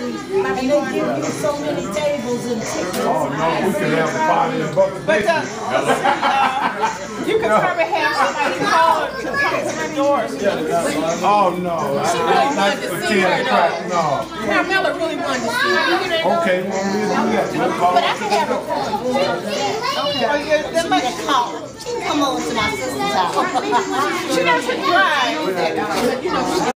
And they give you so many tables and tickets. Oh, no, we can have a body and bucket. But uh, uh, you could probably have somebody call her to answer the door. Oh, no. She really wanted to see her, though. No. Carmella really wanted to see her. Okay, well, we'll do that. We'll call But I can have a phone. Oh, yeah, then let me call. She can Come over to my sister's house. She doesn't drive. You know,